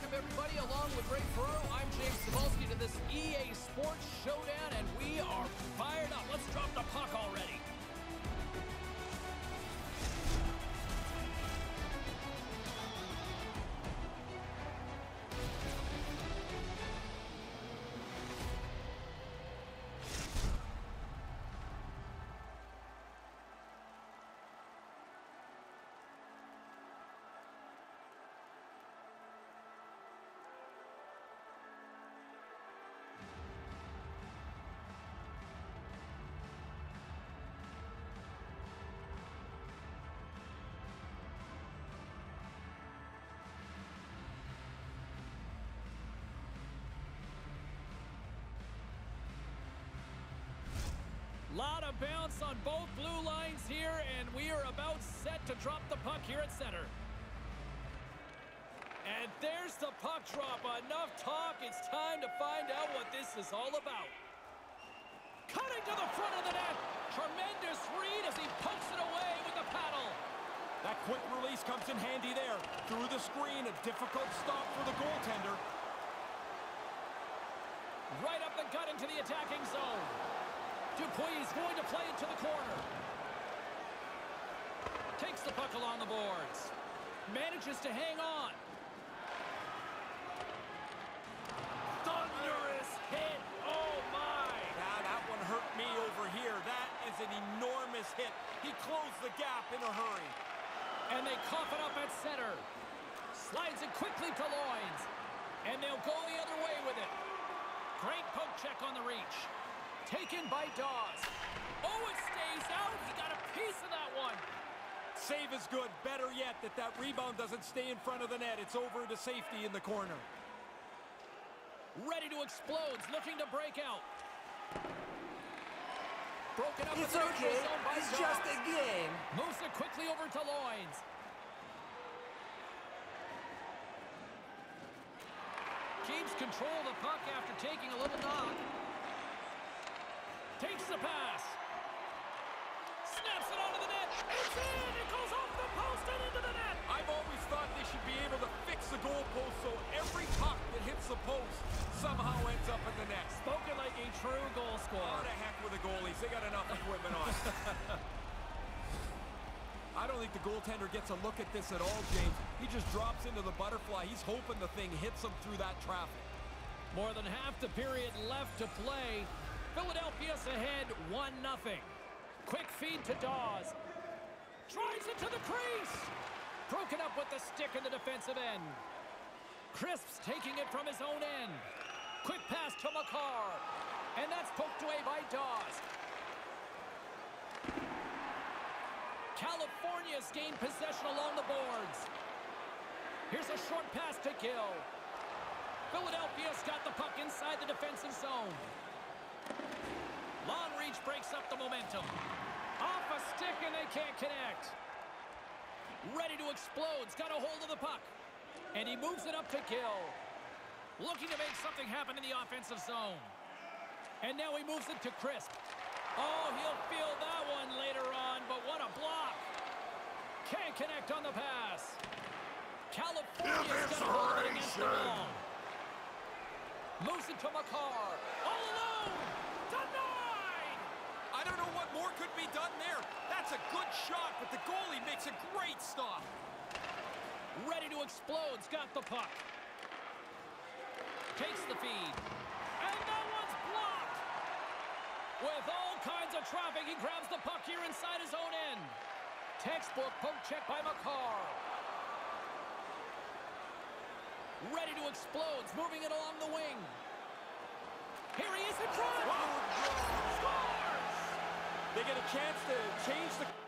welcome everybody along with Ray Ferraro. I'm James Cebulski to this EA Sports Showdown, and we are fired up. Let's drop the puck already. Lot of bounce on both blue lines here, and we are about set to drop the puck here at center. And there's the puck drop. Enough talk. It's time to find out what this is all about. Cutting to the front of the net. Tremendous read as he pokes it away with the paddle. That quick release comes in handy there. Through the screen, a difficult stop for the goaltender. Right up the gut into the attacking zone. Dupuis is going to play it to the corner. Takes the puck along the boards. Manages to hang on. Thunderous hit. Oh, my. Now, that one hurt me over here. That is an enormous hit. He closed the gap in a hurry. And they cough it up at center. Slides it quickly to Loins. And they'll go the other way with it. Great poke check on the reach. Taken by Dawes. Oh, it stays out. He got a piece of that one. Save is good. Better yet, that that rebound doesn't stay in front of the net. It's over to safety in the corner. Ready to explode. Looking to break out. Broken up It's in the neutral okay. It's Dawes. just a game. Moves it quickly over to Loins. Keeps control of the puck after taking a little knock. Takes the pass. Snaps it onto the net. It's in. It goes off the post and into the net. I've always thought they should be able to fix the goalpost so every puck that hits the post somehow ends up in the net. Spoken like a true goal What scorer. the heck with the goalies? They got enough equipment on. I don't think the goaltender gets a look at this at all, James. He just drops into the butterfly. He's hoping the thing hits him through that traffic. More than half the period left to play. Philadelphia's ahead 1-0. Quick feed to Dawes. Drives it to the crease. Broken up with the stick in the defensive end. Crisps taking it from his own end. Quick pass to McCarr. And that's poked away by Dawes. California's gained possession along the boards. Here's a short pass to Gill. Philadelphia's got the puck inside the defensive zone. Reach breaks up the momentum. Off a stick and they can't connect. Ready to explode. He's got a hold of the puck. And he moves it up to Gill. Looking to make something happen in the offensive zone. And now he moves it to Crisp. Oh, he'll feel that one later on, but what a block. Can't connect on the pass. California's got a hold it against the wall. Moves it to McCarr. All alone. I don't know what more could be done there. That's a good shot, but the goalie makes a great stop. Ready to explode. He's got the puck. Takes the feed. And that one's blocked. With all kinds of traffic, he grabs the puck here inside his own end. Textbook poke check by McCarr. Ready to explode. Moving it along the wing. Here he is in front. Scores! They get a chance to change the...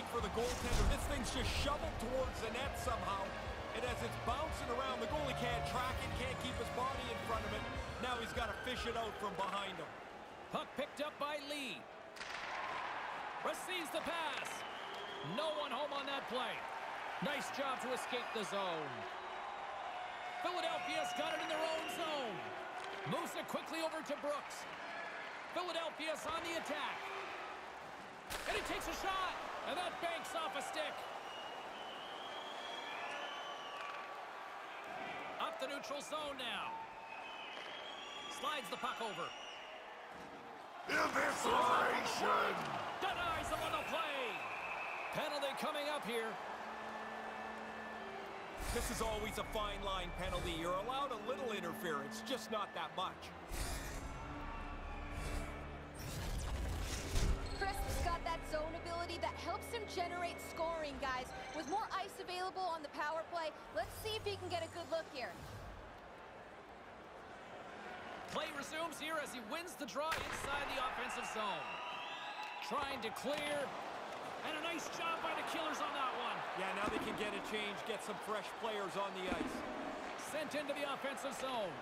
break for the goaltender. This thing's just shoveled towards the net somehow. And as it's bouncing around, the goalie can't track it, can't keep his body in front of it. Now he's got to fish it out from behind him. Puck picked up by Lee. Receives the pass. No one home on that play. Nice job to escape the zone. Philadelphia's got it in their own zone. Moves it quickly over to Brooks. Philadelphia's on the attack. And he takes a shot. And that banks off a stick. Up the neutral zone now. Slides the puck over. Evisceration! Denies him on the play. Penalty coming up here. This is always a fine line penalty. You're allowed a little interference, just not that much. Zone ability that helps him generate scoring, guys. With more ice available on the power play, let's see if he can get a good look here. Play resumes here as he wins the draw inside the offensive zone. Trying to clear. And a nice job by the Killers on that one. Yeah, now they can get a change, get some fresh players on the ice. Sent into the offensive zone.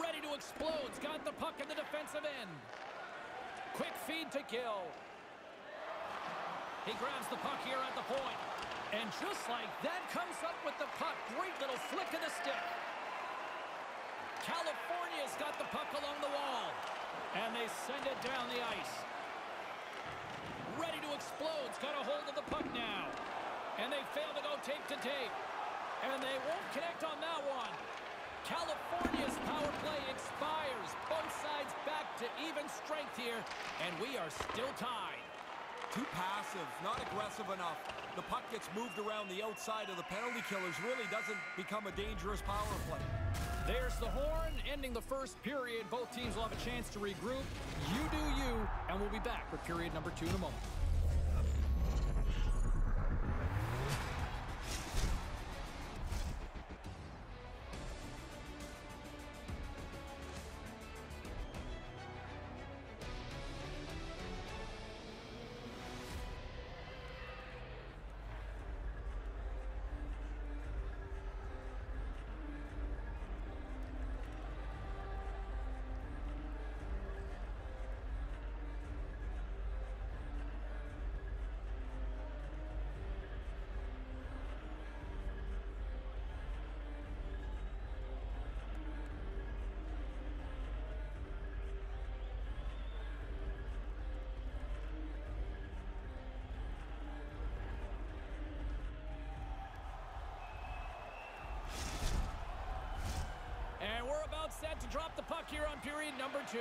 Ready to explode. Got the puck in the defensive end. Quick feed to Gill. He grabs the puck here at the point. And just like that, comes up with the puck. Great little flick of the stick. California's got the puck along the wall. And they send it down the ice. Ready to explode. Got a hold of the puck now. And they fail to go tape to tape. And they won't connect on that one. California's power play expires. Both sides back to even strength here. And we are still tied. Too passive, not aggressive enough. The puck gets moved around the outside of the penalty killers. Really doesn't become a dangerous power play. There's the horn, ending the first period. Both teams will have a chance to regroup. You do you, and we'll be back for period number two in a moment. Set to drop the puck here on period number two.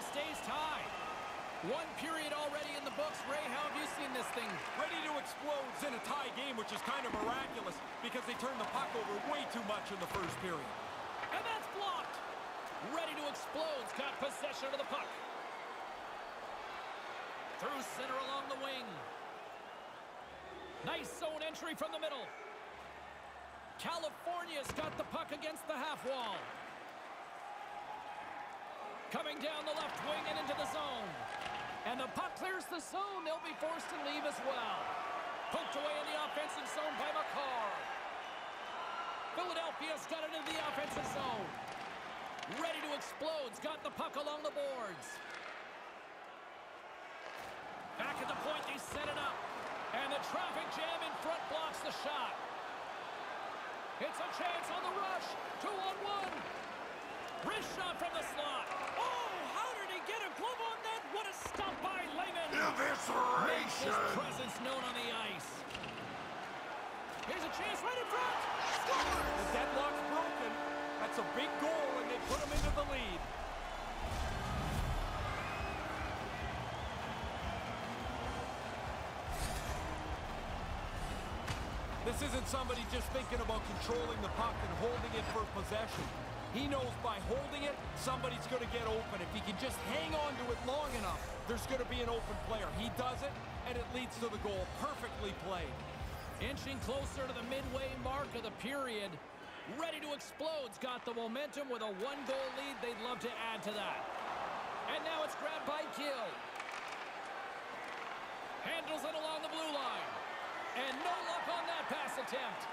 Thing stays tied. One period already in the books. Ray, how have you seen this thing? Ready to explode in a tie game, which is kind of miraculous because they turned the puck over way too much in the first period. And that's blocked. Ready to explode. Got possession of the puck. Through center along the wing. Nice zone entry from the middle. California's got the puck against the half wall. Coming down the left wing and into the zone. And the puck clears the zone. They'll be forced to leave as well. Poked away in the offensive zone by McCarr. Philadelphia's got it into the offensive zone. Ready to explode. He's got the puck along the boards. Back at the point, they set it up. And the traffic jam in front blocks the shot. It's a chance on the rush. Two on one. Wrist shot from the slot. Oh, how did he get a glove on that? What a stop by Lehman. Makes his presence known on the ice. Here's a chance right in front. The deadlock's broken. A a big goal, and they put them into the lead. This isn't somebody just thinking about controlling the puck and holding it for possession. He knows by holding it, somebody's going to get open. If he can just hang on to it long enough, there's going to be an open player. He does it, and it leads to the goal. Perfectly played. Inching closer to the midway mark of the period. Ready to explode's got the momentum with a one-goal lead. They'd love to add to that. And now it's grabbed by Gill. Handles it along the blue line. And no luck on that pass attempt.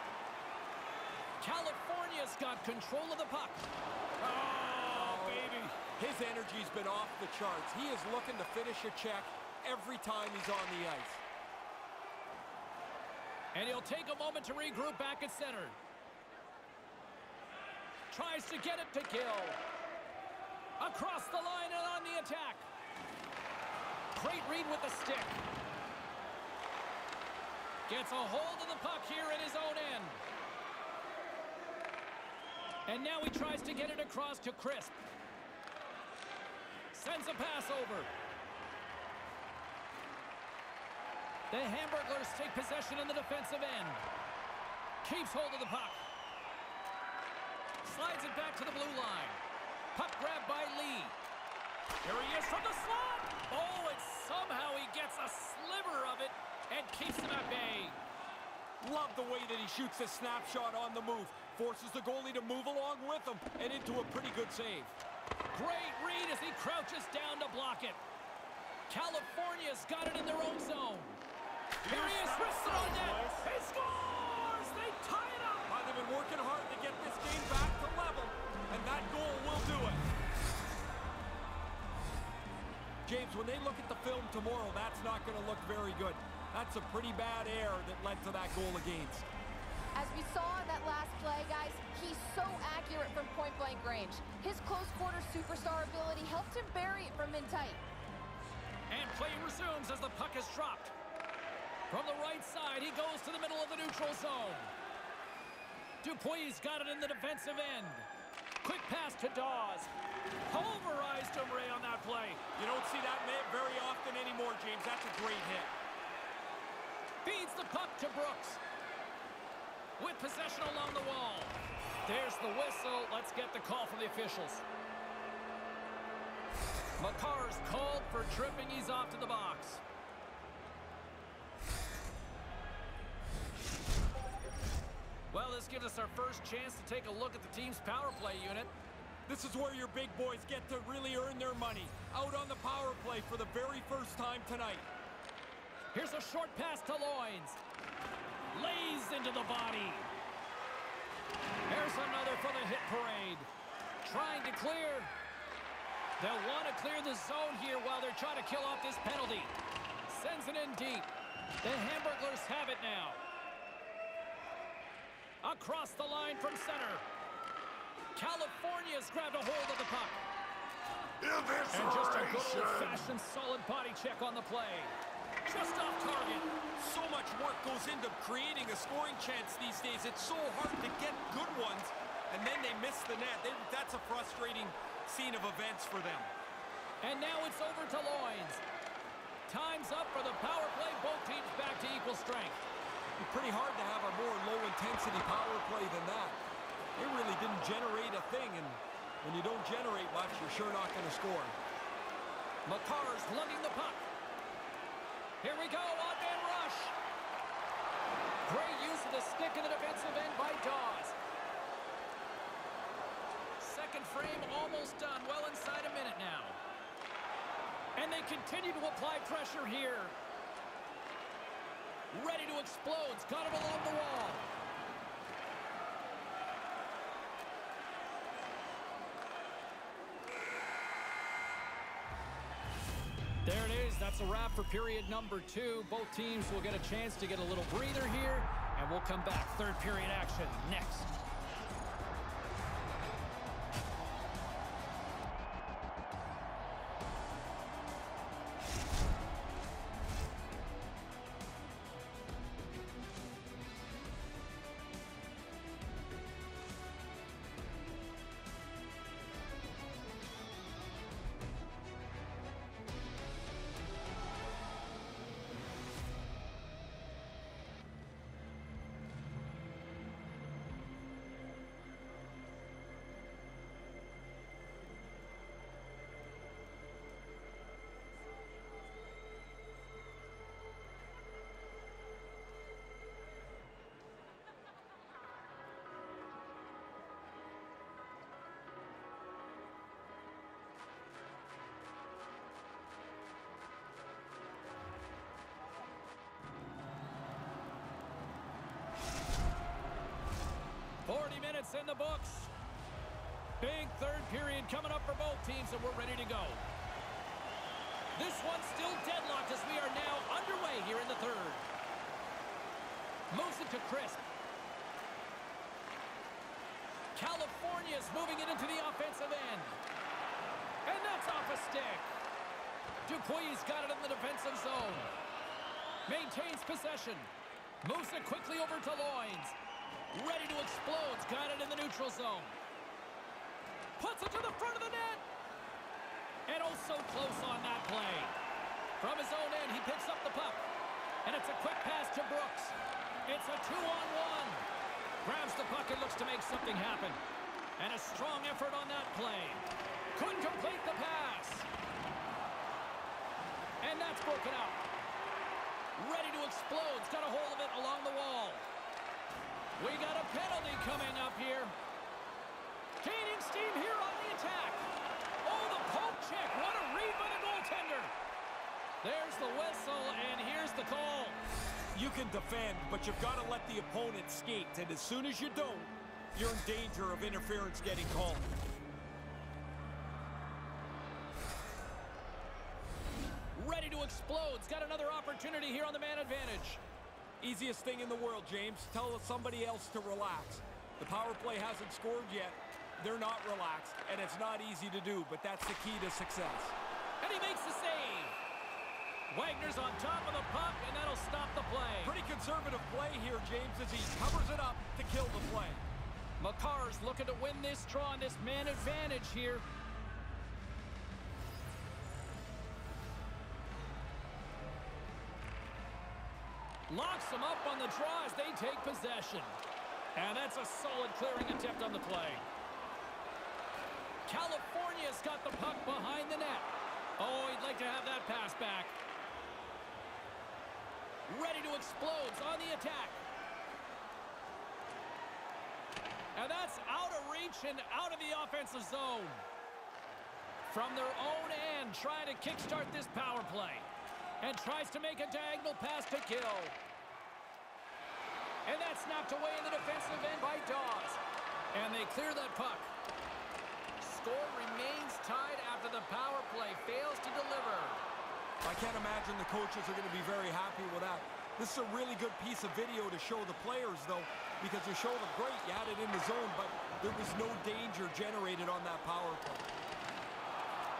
California's got control of the puck. Oh, oh, baby. His energy's been off the charts. He is looking to finish a check every time he's on the ice. And he'll take a moment to regroup back at center. Tries to get it to Gill. Across the line and on the attack. Great read with the stick. Gets a hold of the puck here in his own end. And now he tries to get it across to Crisp. Sends a pass over. The Hamburglars take possession in the defensive end. Keeps hold of the puck. Slides it back to the blue line. Puck grabbed by Lee. Here he is from the slot. Oh, and somehow he gets a sliver of it and keeps him at bay. Love the way that he shoots a snapshot on the move. Forces the goalie to move along with him and into a pretty good save. Great read as he crouches down to block it. California's got it in their own zone. Here he is, wristed on net. He scores! They tie it up. They've been working hard to get this game back to level, and that goal will do it. James, when they look at the film tomorrow, that's not going to look very good. That's a pretty bad error that led to that goal against. As we saw in that accurate from point-blank range. His close-quarter superstar ability helped him bury it from in tight. And play resumes as the puck is dropped. From the right side, he goes to the middle of the neutral zone. Dupuy's got it in the defensive end. Quick pass to Dawes. Pulverized him, Ray, on that play. You don't see that very often anymore, James. That's a great hit. Feeds the puck to Brooks. With possession along the wall. There's the whistle. Let's get the call from the officials. Makar's called for tripping. He's off to the box. Well, this gives us our first chance to take a look at the team's power play unit. This is where your big boys get to really earn their money. Out on the power play for the very first time tonight. Here's a short pass to Loins. Lays into the body. Here's another for the hit parade. Trying to clear. They'll want to clear the zone here while they're trying to kill off this penalty. Sends it in deep. The Hamburglars have it now. Across the line from center. California's grabbed a hold of the puck. And just a good old-fashioned solid body check on the play. Just off target. So much work goes into creating a scoring chance these days. It's so hard to get good ones, and then they miss the net. They, that's a frustrating scene of events for them. And now it's over to Loins. Time's up for the power play. Both teams back to equal strength. It's pretty hard to have a more low-intensity power play than that. They really didn't generate a thing, and when you don't generate much, you're sure not going to score. Makar's lugging the puck. Here we go, on-man rush. Great use of the stick in the defensive end by Dawes. Second frame almost done, well inside a minute now. And they continue to apply pressure here. Ready to explode, got it along the wall. There it is. That's a wrap for period number two. Both teams will get a chance to get a little breather here, and we'll come back. Third period action next. 40 minutes in the books. Big third period coming up for both teams, and we're ready to go. This one's still deadlocked as we are now underway here in the third. Moves it to Crisp. California's moving it into the offensive end. And that's off a stick. Dupuy's got it in the defensive zone. Maintains possession. Moves it quickly over to Loins. Ready to explode. Got it in the neutral zone. Puts it to the front of the net. And oh, so close on that play. From his own end, he picks up the puck. And it's a quick pass to Brooks. It's a two-on-one. Grabs the puck and looks to make something happen. And a strong effort on that play. Couldn't complete the pass. And that's broken up. Ready to explode. Got a hold of it along the wall. We got a penalty coming up here. Gaining steam here on the attack. Oh, the poke check. What a read by the goaltender. There's the whistle, and here's the call. You can defend, but you've got to let the opponent skate. And as soon as you don't, you're in danger of interference getting called. Ready to explode. Got another opportunity here on the man advantage. Easiest thing in the world, James. Tell somebody else to relax. The power play hasn't scored yet. They're not relaxed, and it's not easy to do, but that's the key to success. And he makes the save. Wagner's on top of the puck, and that'll stop the play. Pretty conservative play here, James, as he covers it up to kill the play. Makar's looking to win this draw on this man advantage here. Locks them up on the draw as they take possession. And that's a solid clearing attempt on the play. California's got the puck behind the net. Oh, he'd like to have that pass back. Ready to explode on the attack. And that's out of reach and out of the offensive zone. From their own end, trying to kickstart this power play. And tries to make a diagonal pass to kill. And that's knocked away in the defensive end by Dawes. And they clear that puck. Score remains tied after the power play fails to deliver. I can't imagine the coaches are going to be very happy with that. This is a really good piece of video to show the players, though, because you show them, great, you had it in the zone, but there was no danger generated on that power play.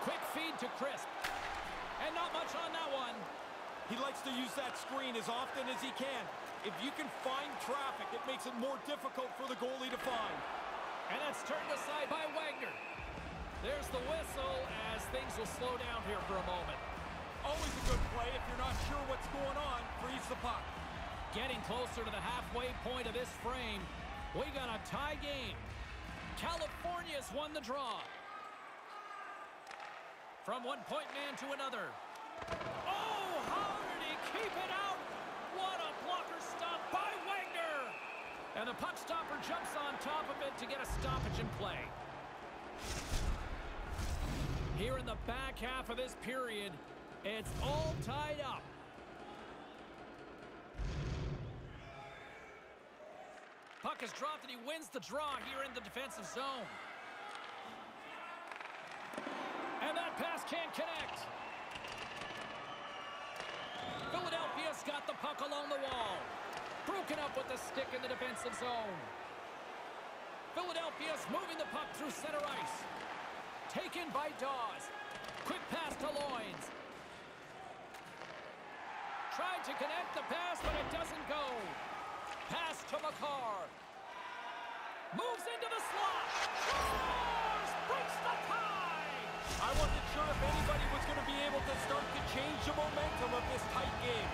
Quick feed to Crisp. And not much on that one. He likes to use that screen as often as he can. If you can find traffic, it makes it more difficult for the goalie to find. And that's turned aside by Wagner. There's the whistle as things will slow down here for a moment. Always a good play if you're not sure what's going on. Freeze the puck. Getting closer to the halfway point of this frame. We got a tie game. California's won the draw. From one point man to another. Oh, how did he keep it out? What a blocker stop by Wagner! And the puck stopper jumps on top of it to get a stoppage in play. Here in the back half of this period, it's all tied up. Puck is dropped and he wins the draw here in the defensive zone. And that pass can't connect. Philadelphia's got the puck along the wall. Broken up with the stick in the defensive zone. Philadelphia's moving the puck through center ice. Taken by Dawes. Quick pass to Loins. Tried to connect the pass, but it doesn't go. Pass to Makar. Moves into the slot. Scores! Breaks the tie! I wasn't sure if anybody was going to be able to start to change the momentum of this tight game.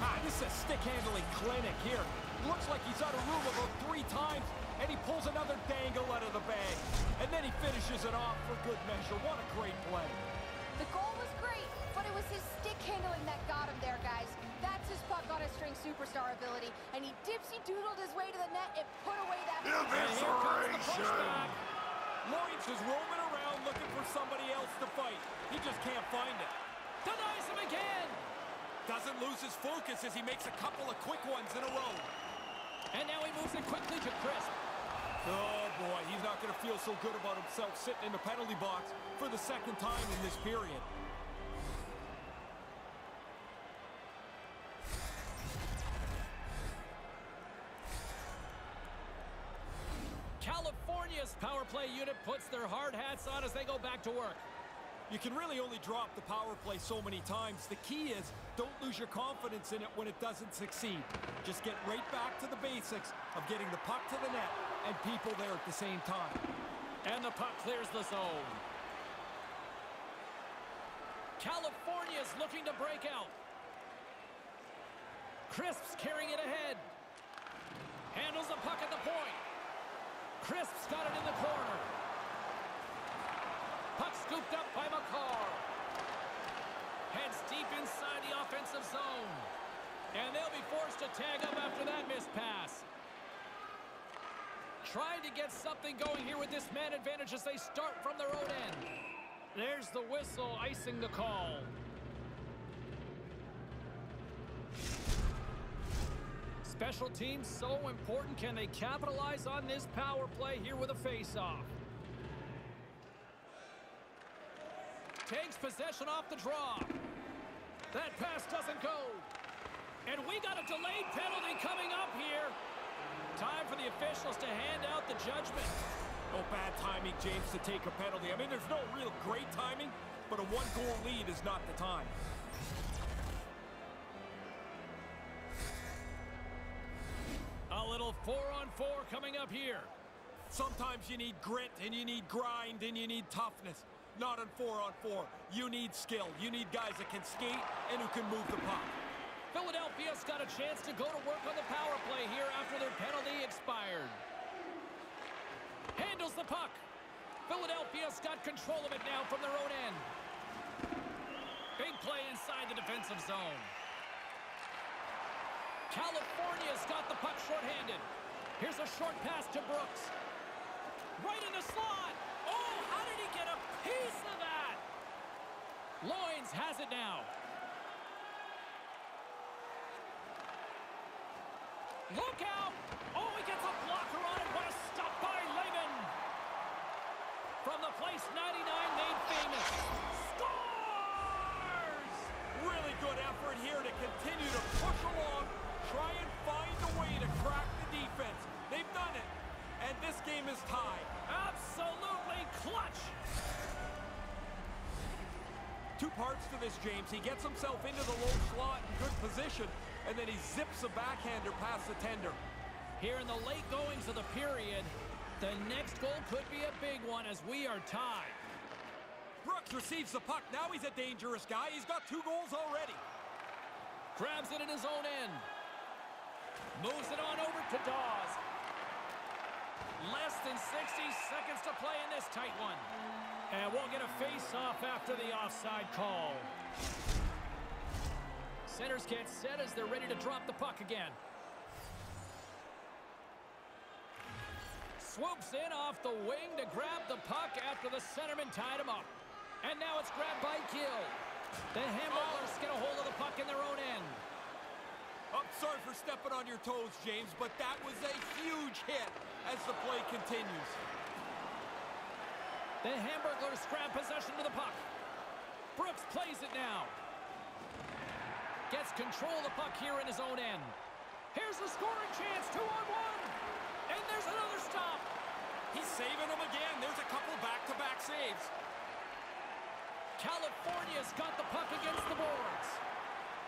Ah, this is a stick-handling clinic here. Looks like he's out of room about three times, and he pulls another dangle out of the bag. And then he finishes it off for good measure. What a great play. The goal was great, but it was his stick handling that got him there, guys. That's his puck on a string superstar ability, and he dipsy-doodled his way to the net and put away that... And here comes the pushback. Loins is roaming around looking for somebody else to fight. He just can't find it. Denies him again. Doesn't lose his focus as he makes a couple of quick ones in a row. And now he moves it quickly to Crisp. Oh, boy, he's not going to feel so good about himself sitting in the penalty box for the second time in this period. California's power play unit puts their hard hats on as they go back to work. You can really only drop the power play so many times. The key is don't lose your confidence in it when it doesn't succeed. Just get right back to the basics of getting the puck to the net and people there at the same time. And the puck clears the zone. California's looking to break out. Crisp's carrying it ahead. Handles the puck at the point. Crisp's got it in the corner. Puck scooped up by Makar. Heads deep inside the offensive zone. And they'll be forced to tag up after that missed pass. Trying to get something going here with this man advantage as they start from their own end. There's the whistle icing the call. Special teams so important. Can they capitalize on this power play here with a face-off? Takes possession off the draw. That pass doesn't go. And we got a delayed penalty coming up here. Time for the officials to hand out the judgment. Oh, bad timing, James, to take a penalty. I mean, there's no real great timing, but a one-goal lead is not the time. A little four-on-four coming up here. Sometimes you need grit, and you need grind, and you need toughness. Not on four-on-four. You need skill. You need guys that can skate and who can move the puck. Philadelphia's got a chance to go to work on the power play here after their penalty expired. Handles the puck. Philadelphia's got control of it now from their own end. Big play inside the defensive zone. California's got the puck shorthanded. Here's a short pass to Brooks. Right in the slot. Oh, how did he get a piece of that? Loins has it now. Look out! To this, James. He gets himself into the low slot in good position, and then he zips a backhander past the tender. Here in the late goings of the period, the next goal could be a big one as we are tied. Brooks receives the puck. Now he's a dangerous guy. He's got two goals already. Grabs it in his own end. Moves it on over to Dawes. Less than 60 seconds to play in this tight one. And we'll get a face-off after the offside call. Centers get set as they're ready to drop the puck again. Swoops in off the wing to grab the puck after the centerman tied him up. And now it's grabbed by Gill. The Hamburgers get a hold of the puck in their own end. I'm sorry for stepping on your toes, James, but that was a huge hit as the play continues. The Hamburglars grab possession to the puck. Brooks plays it now. Gets control of the puck here in his own end. Here's the scoring chance, two on one. And there's another stop. He's saving them again. There's a couple back-to-back -back saves. California's got the puck against the boards.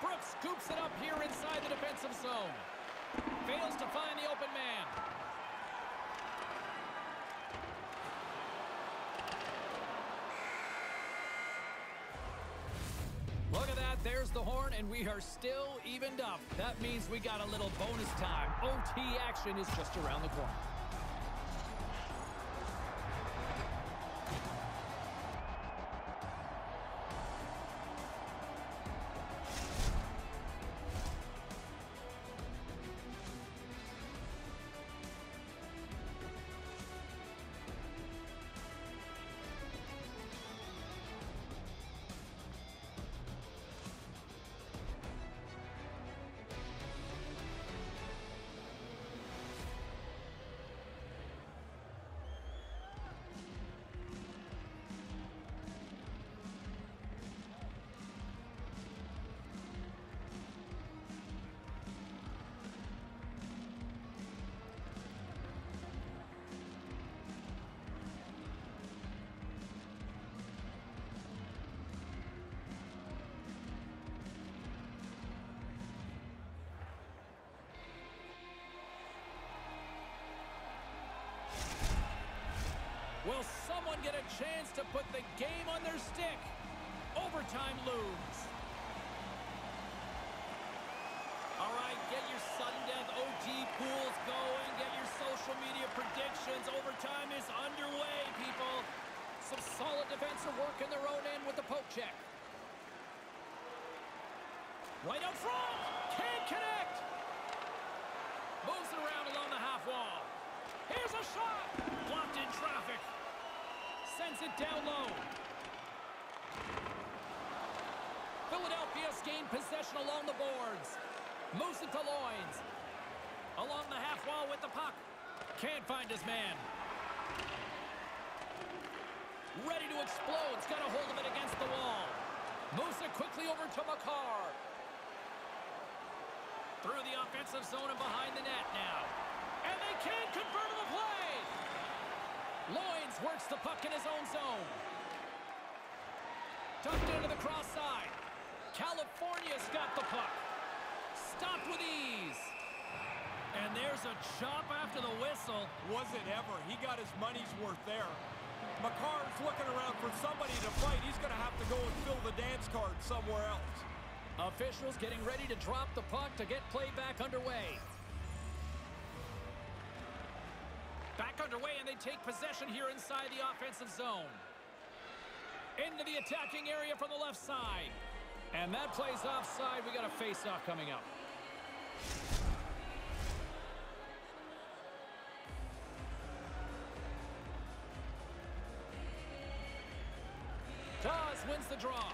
Brooks scoops it up here inside the defensive zone. Fails to find the open man. Look at that. There's the horn, and we are still evened up. That means we got a little bonus time. OT action is just around the corner. Will someone get a chance to put the game on their stick? Overtime looms. All right, get your sudden death OT pools going. Get your social media predictions. Overtime is underway, people. Some solid defensive work in their own end with the poke check. Right up front. Can't connect. Moves it around along the half wall. Here's a shot. Blocked in traffic. Sends it down low. Philadelphia's gained possession along the boards. Moves it to Loins. Along the half wall with the puck. Can't find his man. Ready to explode. He's got a hold of it against the wall. Moves it quickly over to Makar. Through the offensive zone and behind the net now. And they can't convert on the play. Loins works the puck in his own zone. Tucked into the cross side. California's got the puck. Stopped with ease. And there's a chop after the whistle. Was it ever? He got his money's worth there. Makar's looking around for somebody to fight. He's going to have to go and fill the dance card somewhere else. Officials getting ready to drop the puck to get play back underway. Back underway, and they take possession here inside the offensive zone. Into the attacking area from the left side. And that plays offside. We got a face-off coming up. Dawes wins the draw.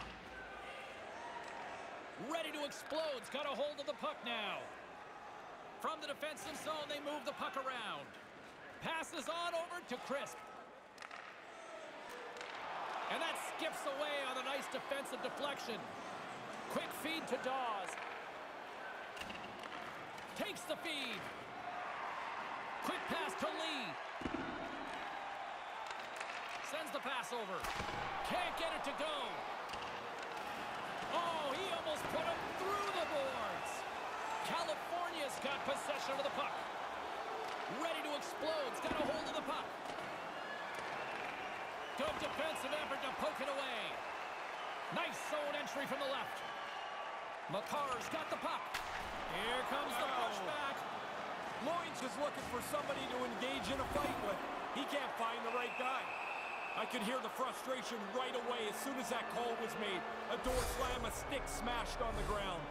Ready to explode. Got a hold of the puck now. From the defensive zone, they move the puck around. Passes on over to Crisp. And that skips away on a nice defensive deflection. Quick feed to Dawes. Takes the feed. Quick pass to Lee. Sends the pass over. Can't get it to go. Oh, he almost put him through the boards. California's got possession of the puck. Ready to got a hold of the puck. Good defensive effort to poke it away. Nice zone entry from the left. Makar's got the puck. Here comes the pushback. Loins is looking for somebody to engage in a fight with. He can't find the right guy. I could hear the frustration right away as soon as that call was made. A door slam, a stick smashed on the ground.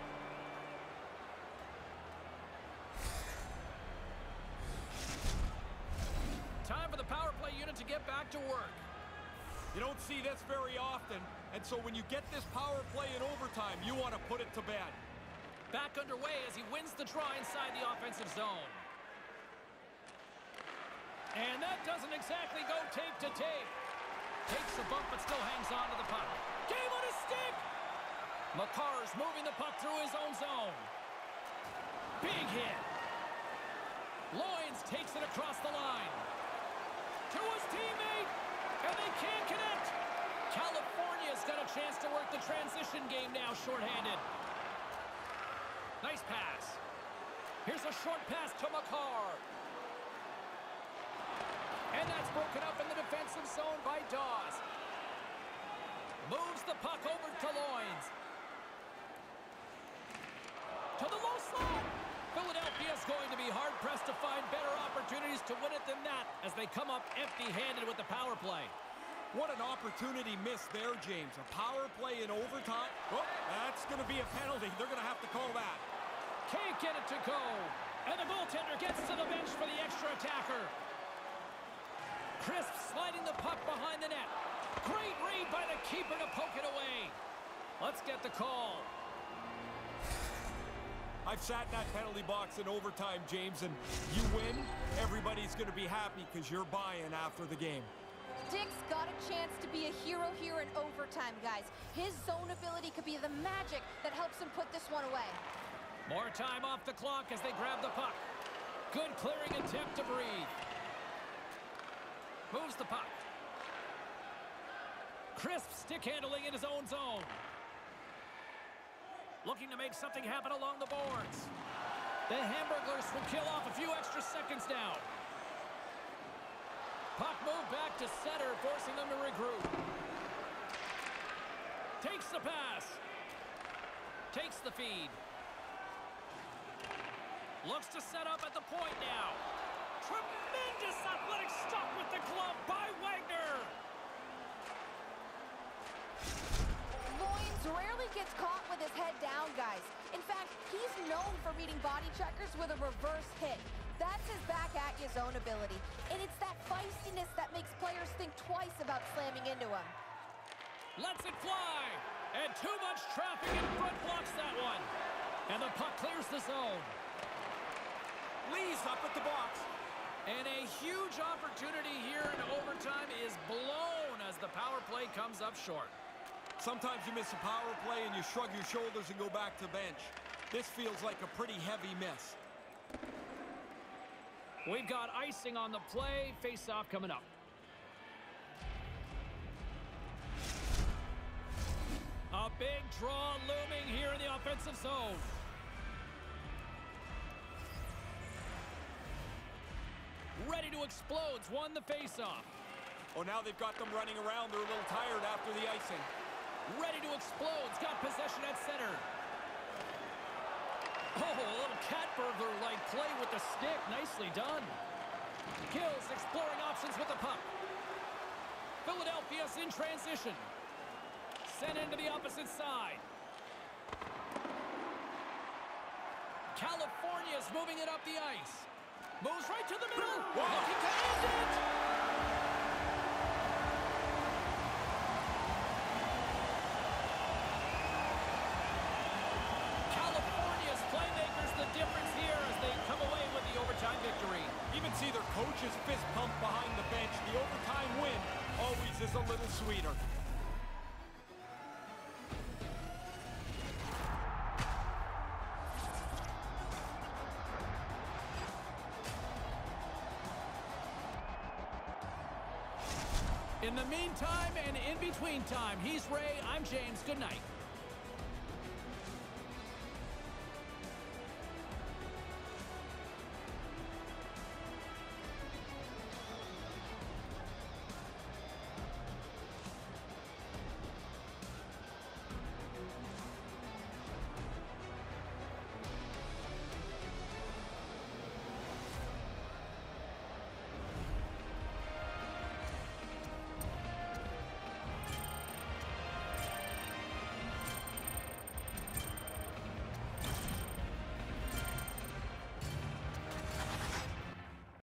Very often, and so when you get this power play in overtime, you want to put it to bed. Back underway as he wins the draw inside the offensive zone. And that doesn't exactly go tape to tape. Takes the bump but still hangs on to the puck. Game on his stick! Makar's moving the puck through his own zone. Big hit. Loins takes it across the line. To his teammate. And they can't connect. California's got a chance to work the transition game now shorthanded. Nice pass. Here's a short pass to Makar. And that's broken up in the defensive zone by Dawes. Moves the puck over to Loins. To the low slot. Philadelphia's going to be hard-pressed to find better opportunities to win it than that as they come up empty-handed with the power play. What an opportunity missed there, James. A power play in overtime. Oh, that's going to be a penalty. They're going to have to call that. Can't get it to go. And the goaltender gets to the bench for the extra attacker. Crisp sliding the puck behind the net. Great read by the keeper to poke it away. Let's get the call. I've sat in that penalty box in overtime, James, and you win, everybody's going to be happy because you're buying after the game. Dick's got a chance to be a hero here in overtime, guys. His zone ability could be the magic that helps him put this one away. More time off the clock as they grab the puck. Good clearing attempt to breathe. Moves the puck. Crisp stick handling in his own zone. Looking to make something happen along the boards. The Hamburglars will kill off a few extra seconds now. Puck moved back to center, forcing them to regroup. Takes the pass. Takes the feed. Looks to set up at the point now. Tremendous athletic stop with the glove by Wagner. Loins rarely gets caught with his head down, guys. In fact, he's known for meeting body checkers with a reverse hit. That's his back at his own ability. And it's that feistiness that makes players think twice about slamming into him. Lets it fly. And too much traffic in front blocks that one. And the puck clears the zone. Lee's up at the box. And a huge opportunity here in overtime is blown as the power play comes up short. Sometimes you miss a power play and you shrug your shoulders and go back to bench. This feels like a pretty heavy miss. We've got icing on the play. Face-off coming up. A big draw looming here in the offensive zone. Ready to explode. Won the face-off. Oh, now they've got them running around. They're a little tired after the icing. Ready to explode. Got possession at center. Oh, a little cat burglar-like play with the stick. Nicely done. Kills exploring options with the puck. Philadelphia's in transition. Sent into the opposite side. California's moving it up the ice. Moves right to the middle. Looking to end it. Is a little sweeter. In the meantime and in between time, he's Ray, I'm James. Good night.